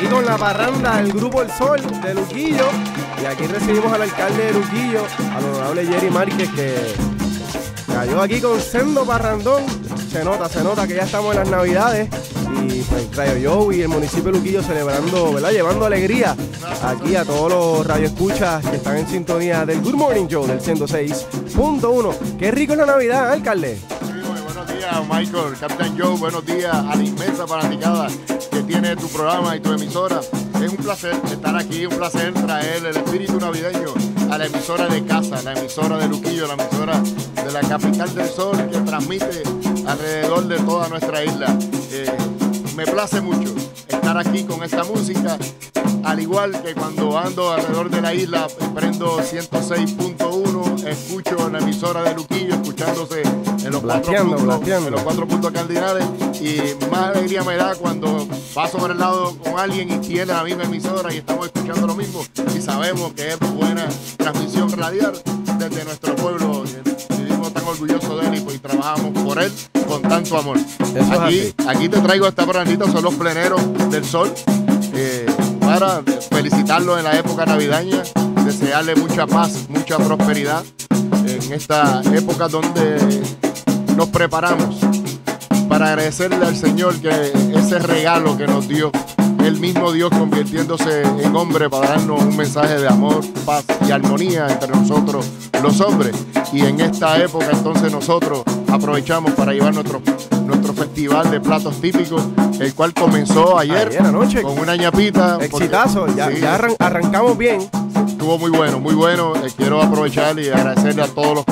aquí con la parranda del Grupo El Sol de Luquillo. Y aquí recibimos al alcalde de Luquillo, al honorable Jerry Márquez, que cayó aquí con sendo parrandón. Se nota, se nota que ya estamos en las navidades. Y pues Radio Joe y el municipio de Luquillo celebrando, ¿verdad? Llevando alegría aquí a todos los radioescuchas que están en sintonía del Good Morning Show del 106.1. Qué rico es la Navidad, ¿eh, alcalde. buenos días, Michael, Captain Joe. Buenos días a la inmensa fanaticada que tiene tu programa y tu emisora. Es un placer estar aquí, un placer traer el espíritu navideño a la emisora de casa, la emisora de Luquillo, la emisora de la capital del sol que transmite alrededor de toda nuestra isla. Eh, me place mucho estar aquí con esta música, al igual que cuando ando alrededor de la isla, prendo 106.1, escucho la emisora de Luquillo, escuchándose en los, cuatro puntos, en los cuatro puntos cardinales, y más alegría me da cuando paso por el lado con alguien y tiene la misma emisora y estamos escuchando lo mismo, y sabemos que es buena transmisión radial desde nuestro pueblo. Tan orgulloso de él y, pues, trabajamos por él con tanto amor. aquí, aquí te traigo esta programita, son los pleneros del sol, eh, para felicitarlo en la época navideña, desearle mucha paz, mucha prosperidad en esta época donde nos preparamos para agradecerle al Señor que ese regalo que nos dio el mismo Dios convirtiéndose en hombre para darnos un mensaje de amor, paz y armonía entre nosotros los hombres. Y en esta época entonces nosotros aprovechamos para llevar nuestro, nuestro festival de platos típicos, el cual comenzó ayer, anoche. con una ñapita. Exitazo, ya, arrancamos bien. Estuvo muy bueno, muy bueno. Eh, quiero aprovechar y agradecerle a todos los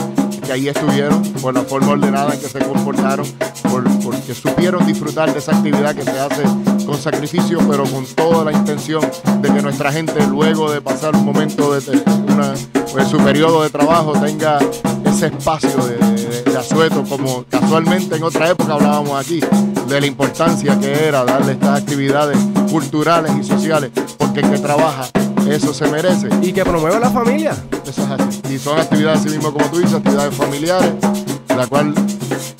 que ahí estuvieron, por la forma ordenada en que se comportaron, por, porque supieron disfrutar de esa actividad que se hace con sacrificio, pero con toda la intención de que nuestra gente, luego de pasar un momento de, su periodo de trabajo, tenga ese espacio de, asueto, como casualmente en otra época hablábamos aquí, de la importancia que era darle estas actividades culturales y sociales, porque el que trabaja eso se merece. Y que promueva la familia. Eso es así. Y son actividades así mismo como tú dices, actividades familiares, la cual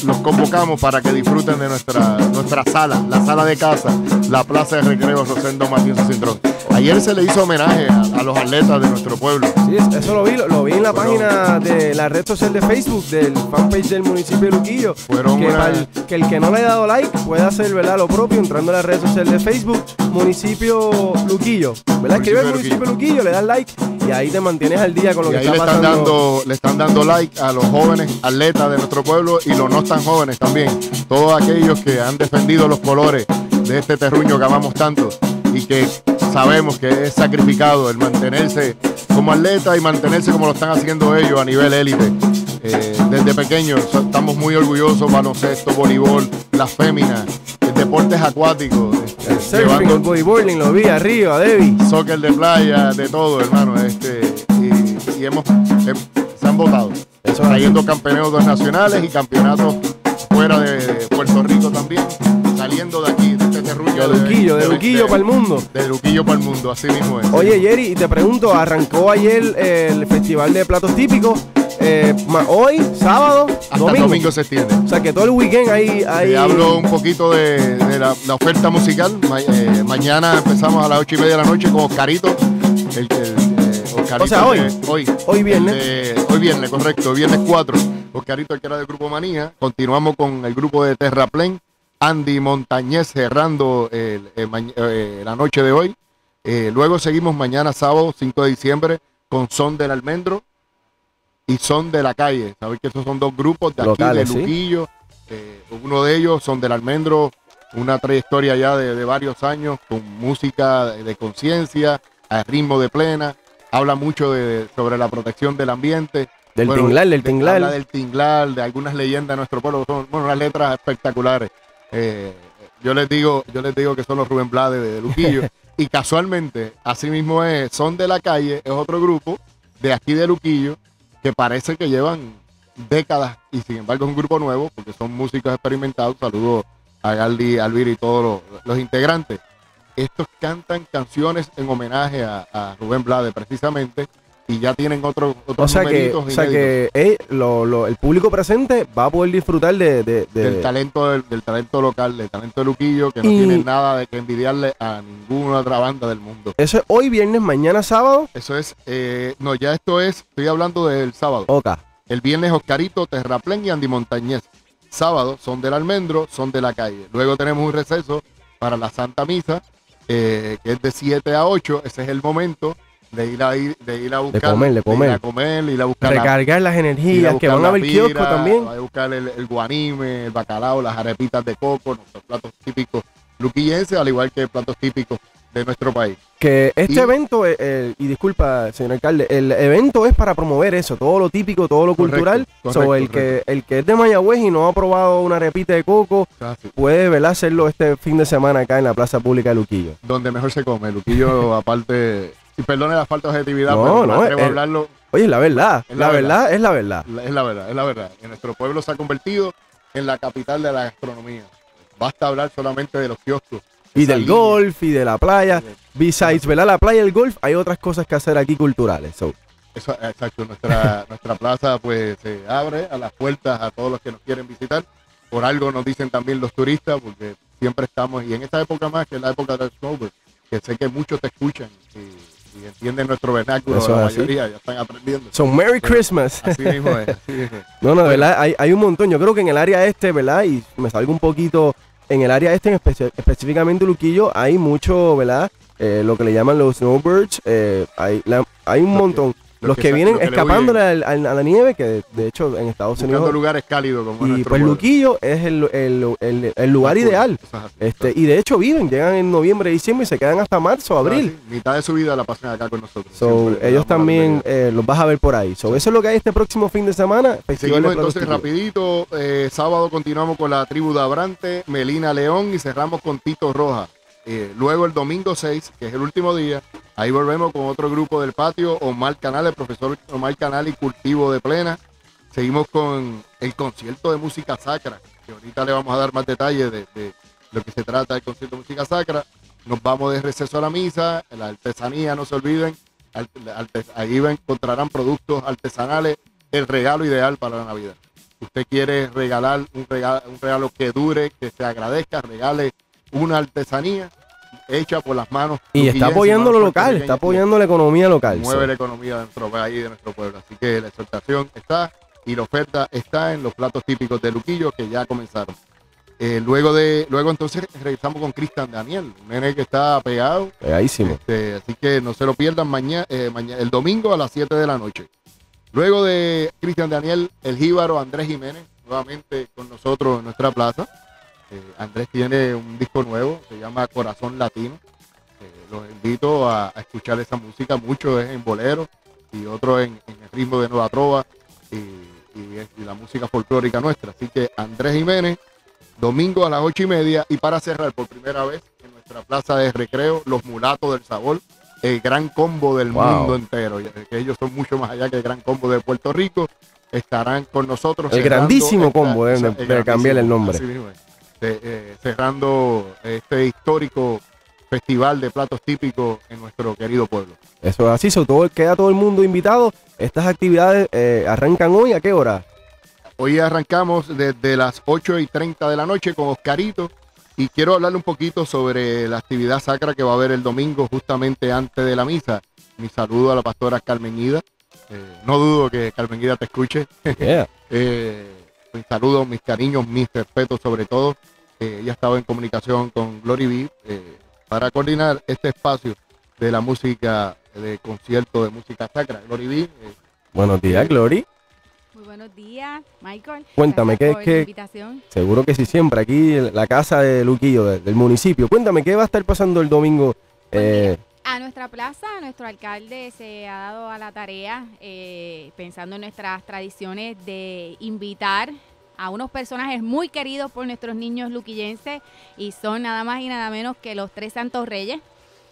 los convocamos para que disfruten de nuestra, nuestra sala, la sala de casa, la Plaza de Recreo Rosendo Martín Cintrón. Ayer se le hizo homenaje a, los atletas de nuestro pueblo. Sí, eso lo vi, lo, vi en la página de la red social de Facebook, del fanpage del municipio de Luquillo. Fueron que, que el que no le haya dado like puede hacer ¿verdad? lo propio entrando a la red social de Facebook, municipio Luquillo. ¿Verdad? Escribe el municipio Luquillo, le das like y ahí te mantienes al día con lo que está le están Dando, le están dando like a los jóvenes atletas de nuestro pueblo y los no tan jóvenes también. Todos aquellos que han defendido los colores de este terruño que amamos tanto y que sabemos que es sacrificado el mantenerse como atleta y mantenerse como lo están haciendo ellos a nivel élite. Eh, desde pequeños estamos muy orgullosos, baloncesto, voleibol, las féminas, deportes acuáticos. Este, el surfing, el bodyboarding, lo vi arriba, Debbie. Soccer de playa, de todo, hermano. Este, y, hemos, se han votado. trayendo campeonatos nacionales y campeonatos fuera de Puerto Rico también, saliendo de aquí, de Luquillo, de, Luquillo para el mundo. De Luquillo para el mundo, así mismo es. Oye, Jerry, te pregunto, arrancó ayer el Festival de Platos Típicos. Eh, hoy, sábado, Hasta domingo. se extiende. O sea que todo el weekend ahí. ahí... hablo un poquito de, la, oferta musical. Eh, mañana empezamos a las ocho y media de la noche con Oscarito. El, o sea, hoy. hoy. Hoy viernes. hoy viernes, correcto. Viernes 4. Oscarito, el que era del Grupo Manía. Continuamos con el grupo de Terraplén. Andy Montañez cerrando eh, la noche de hoy. luego seguimos mañana sábado 5 de diciembre con Son del Almendro y son de la calle. Sabéis que estos son dos grupos de aquí, de Luquillo. Eh, uno de ellos son del Almendro, una trayectoria ya de, varios años con música de, conciencia, a ritmo de plena. Habla mucho de, sobre la protección del ambiente. Del tinglar, del tinglar. Habla del tinglar, de algunas leyendas de nuestro pueblo. Son bueno, unas letras espectaculares. Eh, yo les digo, yo les digo que son los Rubén Blades de, Luquillo. y casualmente, así mismo es, son de la calle, es otro grupo de aquí de Luquillo, que parece que llevan décadas y sin embargo es un grupo nuevo porque son músicos experimentados. Saludo a Galdi, Alvira y todos los, integrantes. Estos cantan canciones en homenaje a, Rubén Blade precisamente y ya tienen otros O sea que, o sea que eh, lo- lo- el público presente va a poder disfrutar de... de- de- del talento del, del talento local, del talento de Luquillo, que no Y- tiene nada de que envidiarle a ninguna otra banda del mundo. Eso es hoy viernes, mañana sábado. Eso es, eh, no, ya esto es, estoy hablando del sábado. Ok. El viernes Oscarito, Terraplén y Andy Montañez. Sábado son del almendro, son de la calle. Luego tenemos un receso para la Santa Misa, eh, que es de 7 a 8. Ese es el momento de ir a, ir, de ir a buscar. comer, de comer. ir a comer, ir a buscar la- Recargar las energías, que van a haber kiosco también. A buscar el, el guanime, el bacalao, las arepitas de coco, nuestros platos típicos luquillenses, al igual que platos típicos de nuestro país. Que este Y- evento, eh, eh, y disculpa, señor alcalde, el evento es para promover eso, todo lo típico, todo lo Correcto, cultural. correcto, So, el, que, el que es de Mayagüez y no ha probado una repita de coco, Casi. puede ¿verdad? hacerlo este fin de semana acá en la Plaza Pública de Luquillo. Donde mejor se come. Luquillo, aparte, y perdone la falta de objetividad, No, pero no, hablarlo. Oye, la verdad, Es la, la verdad. verdad. es la verdad. Es la verdad, es la verdad. Que nuestro pueblo se ha convertido en la capital de la gastronomía. Basta hablar solamente de los kioscos. Y del línea. golf y de la playa. Besides, ¿verdad? La playa y el golf, hay otras cosas que hacer aquí culturales. So, Eso, exacto, nuestra, nuestra plaza pues se abre a las puertas a todos los que nos quieren visitar. Por algo nos dicen también los turistas, porque siempre estamos, y en esta época más, que es la época del snowboard, que sé que muchos te escuchan y, y entienden nuestro vernáculo, Eso la así. mayoría ya están aprendiendo. so Merry Christmas. Así mismo es. así mismo es. No, no, de Bueno. verdad, hay, hay un montón. Yo creo que en el área este, ¿verdad? Y me salgo un poquito, en el área este, en espe- específicamente Luquillo, hay mucho, ¿verdad? Eh, lo que le llaman los snowbirds. eh, hay, la- hay un montón. Los Los que vienen los que le escapándole a la nieve, que de, hecho en Estados Buscando Unidos. lugares cálidos como Y pues pueblo. Luquillo es el, el- el- el lugar ideal. Este, y de hecho viven, llegan en noviembre, diciembre y se quedan hasta marzo, abril. así. Mitad de su vida la pasan acá con nosotros. So, ellos también eh, los vas a ver por ahí. So, eso es lo que hay este próximo fin de semana. Festival Seguimos entonces rapidito. eh, sábado continuamos con la tribu de Abrante, Melina León y cerramos con Tito Roja. Eh, luego el domingo 6, que es el último día, ahí volvemos con otro grupo del patio, Omar Canal, el profesor Omar Canal y Cultivo de Plena. Seguimos con el concierto de música sacra, que ahorita le vamos a dar más detalles de, lo que se trata del concierto de música sacra. Nos vamos de receso a la misa, la artesanía, no se olviden. Ahí encontrarán productos artesanales, el regalo ideal para la Navidad. Usted quiere regalar un regalo, un regalo que dure, que se agradezca, regale una artesanía hecha por las manos. Y está apoyando lo local, está apoyando la economía local. mueve la economía de nuestro país, de nuestro pueblo. Así que la exhortación está y la oferta está en los platos típicos de Luquillo que ya comenzaron. Eh, luego de luego entonces regresamos con Cristian Daniel, un nene que está pegado. pegadísimo. Este, así que no se lo pierdan mañana, el domingo a las 7 de la noche. Luego de Cristian Daniel, el jíbaro Andrés Jiménez, nuevamente con nosotros en nuestra plaza. Eh, Andrés tiene un disco nuevo, se llama Corazón Latino. Eh, los invito a, a escuchar esa música, mucho es en bolero y otro en, en el ritmo de Nueva Trova y, y es- y la música folclórica nuestra. Así que Andrés Jiménez, domingo a las ocho y media y para cerrar por primera vez en nuestra plaza de recreo, los mulatos del sabor, el gran combo del Wow. mundo entero, que ellos son mucho más allá que el gran combo de Puerto Rico, estarán con nosotros. El grandísimo combo, eh, de- de grandísimo, cambiarle el nombre. así mismo es. De- eh, cerrando este histórico festival de platos típicos en nuestro querido pueblo. Eso es así, so, todo, queda todo el mundo invitado. Estas actividades eh, arrancan hoy, ¿a qué hora? Hoy arrancamos desde las 8 y 30 de la noche con Oscarito y quiero hablarle un poquito sobre la actividad sacra que va a haber el domingo justamente antes de la misa. Mi saludo a la pastora Carmen Ida. Eh, no dudo que Carmen Ida te escuche. Yeah. Eh, mis saludos, mis cariños, mis respetos sobre todo. Eh, ella estaba en comunicación con Glory B eh, para coordinar este espacio de la música, de concierto de música sacra. Glory B, eh, Buenos días, Glory. Muy buenos días, Michael. Cuéntame, ¿qué- qué- la invitación. Seguro que sí, siempre aquí en la casa de Luquillo, de- del municipio. Cuéntame, ¿qué va a estar pasando el domingo? Eh, A nuestra plaza, nuestro alcalde se ha dado a la tarea, eh, pensando en nuestras tradiciones, de invitar a unos personajes muy queridos por nuestros niños luquillenses y son nada más y nada menos que los tres Santos Reyes.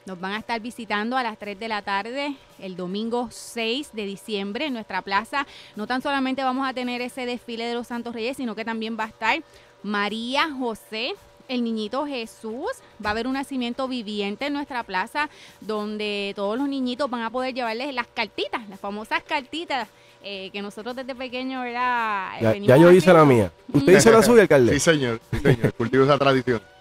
Nos van a estar visitando a las 3 de la tarde el domingo 6 de diciembre en nuestra plaza. No tan solamente vamos a tener ese desfile de los Santos Reyes, sino que también va a estar María José el niñito Jesús. Va a haber un nacimiento viviente en nuestra plaza donde todos los niñitos van a poder llevarles las cartitas, las famosas cartitas eh, que nosotros desde pequeños era... Ya, yo hice la mía. ¿Usted hizo la suya, alcalde? Sí, señor, sí, señor. Cultivo esa tradición.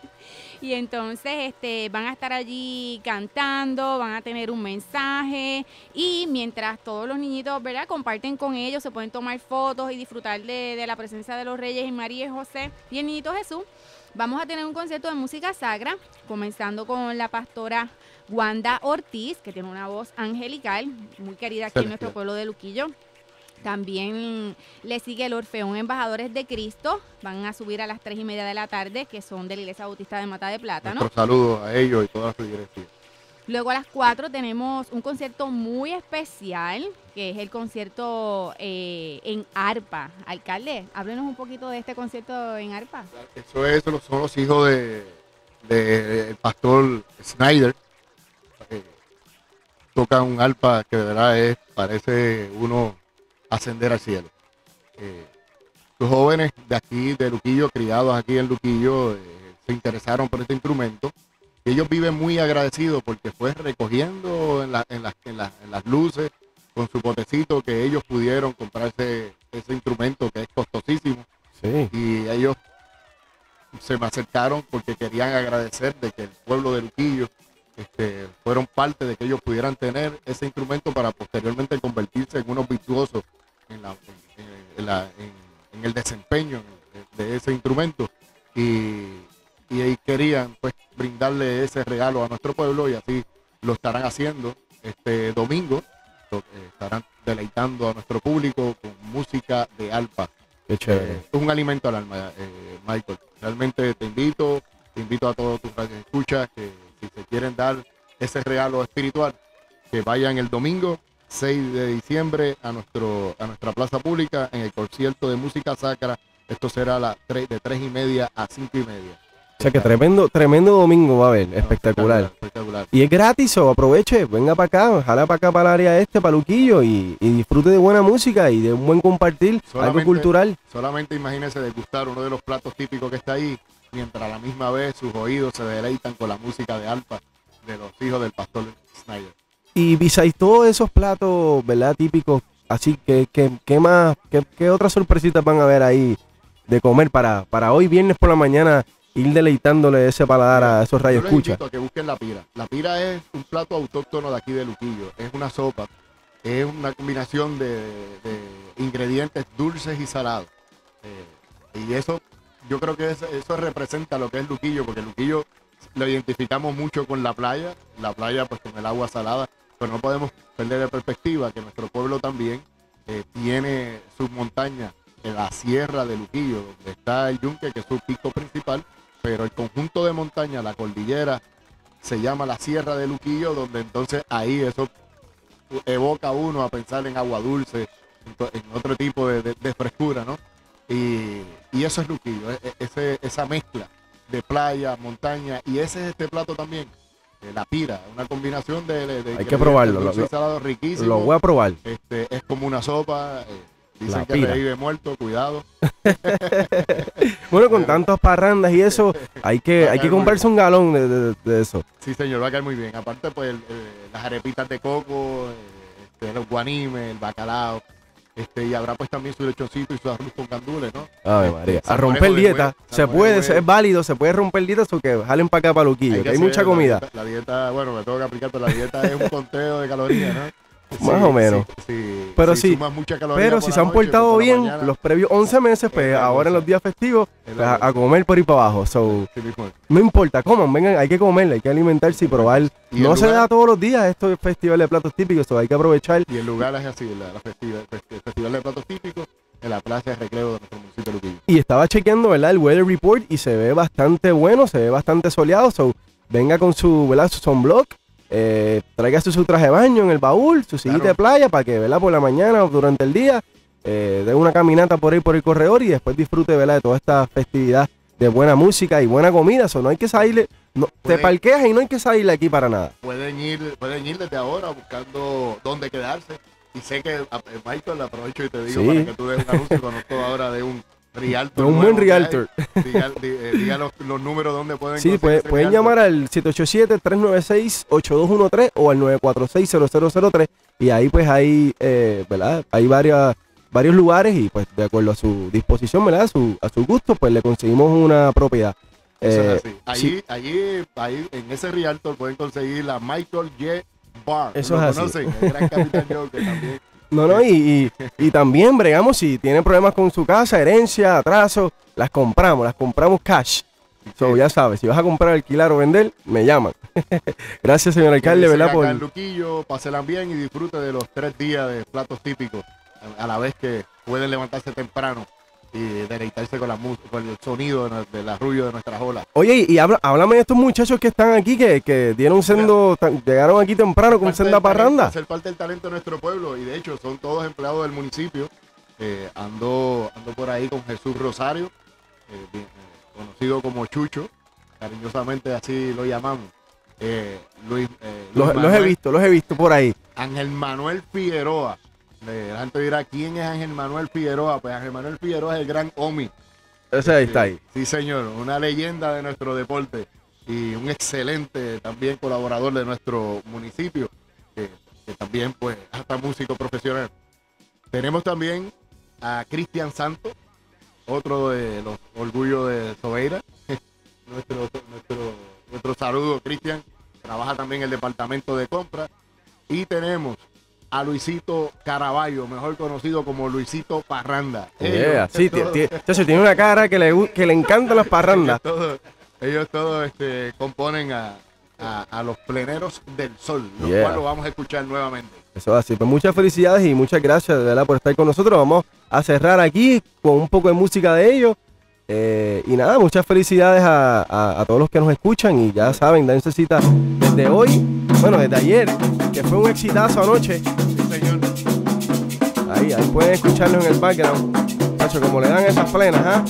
Y entonces este, van a estar allí cantando, van a tener un mensaje y mientras todos los niñitos ¿verdad? comparten con ellos, se pueden tomar fotos y disfrutar de, de la presencia de los reyes y María y José y el niñito Jesús, vamos a tener un concierto de música sagra, comenzando con la pastora Wanda Ortiz, que tiene una voz angelical, muy querida aquí en nuestro pueblo de Luquillo. También le sigue el Orfeón Embajadores de Cristo. Van a subir a las tres y media de la tarde, que son de la Iglesia Bautista de Mata de Plátano. Nuestro saludo a ellos y toda su iglesia. Luego a las 4 tenemos un concierto muy especial, que es el concierto eh, en arpa. Alcalde, háblenos un poquito de este concierto en arpa. Eso es, son los hijos de, de el pastor Snyder. Eh, tocan un arpa que de verdad es, parece uno ascender al cielo. Eh, los jóvenes de aquí, de Luquillo, criados aquí en Luquillo, eh, se interesaron por este instrumento. Y ellos viven muy agradecidos porque fue recogiendo en, la- en las- en las- en las luces con su potecito que ellos pudieron comprarse ese instrumento que es costosísimo Sí. y ellos se me acercaron porque querían agradecer de que el pueblo de Luquillo este, fueron parte de que ellos pudieran tener ese instrumento para posteriormente convertirse en unos virtuosos en, la- en- en la- en- el desempeño de, ese instrumento y, y ahí querían pues brindarle ese regalo a nuestro pueblo y así lo estarán haciendo este domingo lo- eh, estarán deleitando a nuestro público con música de alpa Qué chévere. eh, es un alimento al alma, eh, Michael. Realmente te invito, te invito a todos tus escuchas que si se quieren dar ese regalo espiritual, que vayan el domingo 6 de diciembre a nuestro a nuestra plaza pública en el concierto de música sacra. Esto será a las tres- de tres y media a cinco y media. O sea que tremendo, tremendo domingo va a haber. Espectacular. Espectacular. Y es gratis, o aproveche, venga para acá, jala para acá, para el área este, para Luquillo, y, y disfrute de buena música y de un buen compartir, algo cultural. Solamente imagínense degustar uno de los platos típicos que está ahí, mientras a la misma vez sus oídos se deleitan con la música de alpa de los hijos del pastor Snyder. Y besides todos esos platos, ¿verdad? Típicos, así que, que, ¿qué más, qué, qué otras sorpresitas van a haber ahí de comer para, para hoy viernes por la mañana ir deleitándole ese paladar a esos Yo rayos les escucha? que busquen la pira. La pira es un plato autóctono de aquí de Luquillo. Es una sopa. Es una combinación de, de ingredientes dulces y salados. Eh, y eso, yo creo que eso, eso representa lo que es Luquillo, porque Luquillo lo identificamos mucho con la playa. La playa, pues con el agua salada. Pero no podemos perder de perspectiva que nuestro pueblo también eh, tiene sus montañas en la sierra de Luquillo, donde está el yunque, que es su pico principal pero el conjunto de montañas, la cordillera, se llama la Sierra de Luquillo, donde entonces ahí eso evoca a uno a pensar en agua dulce, en, otro tipo de frescura, ¿no? Y, y eso es Luquillo, e- e- ese- esa mezcla de playa, montaña, y ese es este plato también, eh, la pira, una combinación de, de- de ingredientes probarlo, lo- riquísimo. Lo voy a probar. Este, es como una sopa, eh, dicen La que pira. revive muerto, cuidado. Bueno, con tantas parrandas y eso, hay que, hay que comprarse un galón de, de- de eso. Sí, señor, va a caer muy bien. Aparte, pues, el- eh, las arepitas de coco, este, los guanimes, el bacalao, este, y habrá pues también su lechoncito y su arroz con gandules, ¿no? Este, María. A romper dieta, huevo, se puede, de- es válido, se puede romper dieta, o que jalen para acá para Luquillo, que hay mucha comida. La dieta, bueno, me tengo que aplicar, pero la dieta es un conteo de calorías, ¿no? Más o menos. Pero sí, Pero si se han portado bien los previos 11 meses, pues ahora en los días festivos, es pues, a, comer por ahí para abajo. So, no importa, coman, vengan, hay que comer, hay que alimentarse y probar. No se da todos los días estos festivales de platos típicos, so hay que aprovechar. Y el lugar es así, la, el festi- el festival de platos típicos en la plaza de recreo de nuestro municipio de Luquillo. Y estaba chequeando, ¿verdad? El weather report y se ve bastante bueno, se ve bastante soleado. So, venga con su, ¿verdad? Su sunblock, eh, tráigase su traje de baño en el baúl, su sillita Claro. de playa para que, ¿verdad? Por la mañana o durante el día, eh, dé una caminata por ahí por el corredor y después disfrute, ¿verdad? De toda esta festividad de buena música y buena comida. So, no hay que salirle, no, te Puede- parqueas y no hay que salirle aquí para nada. pueden ir, pueden ir desde ahora buscando dónde quedarse. Y sé que eh, Michael, aprovecho y te digo Sí. para que tú des un anuncio todo ahora de un Realtor. Un buen realtor. Diga, eh, diga los, los, números donde pueden Sí, pueden, pueden llamar al 787-396-8213 o al 946-0003 y ahí pues hay, eh, ¿verdad? Hay varias, varios lugares y pues de acuerdo a su disposición, ¿verdad? A su, a su gusto, pues le conseguimos una propiedad. Eso es así. Allí, allí, ahí, en ese realtor pueden conseguir la Michael J. Bar. Eso es así. El gran Capitán que también no, no, y, y, también bregamos si tienen problemas con su casa, herencia, atraso, las compramos, las compramos cash. So, ya sabes, si vas a comprar, alquilar o vender, me llaman. Gracias, señor alcalde, ¿verdad? Por... el Luquillo, pásenla bien y disfrute de los tres días de platos típicos, a la vez que pueden levantarse temprano y deleitarse con, la con el sonido de, la arrullo de nuestras olas. Oye, y habla, háblame de estos muchachos que están aquí, que, que dieron sendo, llegaron aquí temprano con senda parranda. Ser parte del talento de nuestro pueblo y de hecho son todos empleados del municipio. Eh, ando, ando por ahí con Jesús Rosario, eh, eh, conocido como Chucho, cariñosamente así lo llamamos. Luis, los, los he visto, los he visto por ahí. Ángel Manuel Figueroa, la gente dirá, ¿quién es Ángel Manuel Figueroa? Pues Ángel Manuel Figueroa es el gran Omi. Ese ahí está ahí. Sí, señor, una leyenda de nuestro deporte y un excelente también colaborador de nuestro municipio, que, también pues hasta músico profesional. Tenemos también a Cristian Santos, otro de los orgullos de Sobeira. nuestro, nuestro, nuestro saludo, Cristian. Trabaja también en el departamento de compra. Y tenemos a Luisito Caraballo, mejor conocido como Luisito Parranda. sí, tiene una cara que le, que le encantan las parrandas. ellos todos, este, componen a, los pleneros del sol, lo cual lo vamos a escuchar nuevamente. Eso es así. Pues muchas felicidades y muchas gracias de verdad por estar con nosotros. Vamos a cerrar aquí con un poco de música de ellos. Eh, y nada, muchas felicidades a, todos los que nos escuchan y ya saben, dense cita desde hoy, bueno, desde ayer, que fue un exitazo anoche. Ahí, ahí pueden escucharlo en el background. Cacho, como le dan esas plenas, ¿ah?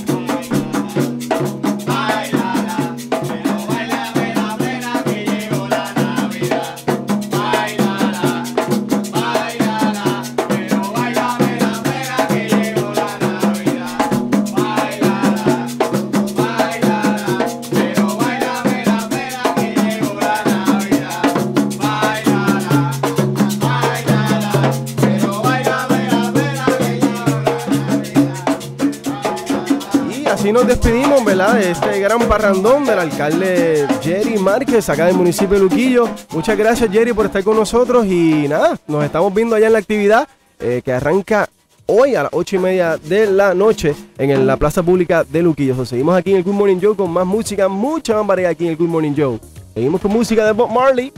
Así nos despedimos, ¿verdad? De este gran parrandón del alcalde Jerry Márquez, acá del municipio de Luquillo. Muchas gracias, Jerry, por estar con nosotros. Y nada, nos estamos viendo allá en la actividad eh, que arranca hoy a las ocho y media de la noche en la plaza pública de Luquillo. seguimos aquí en el Good Morning Show con más música, mucha más variedad aquí en el Good Morning Show. Seguimos con música de Bob Marley.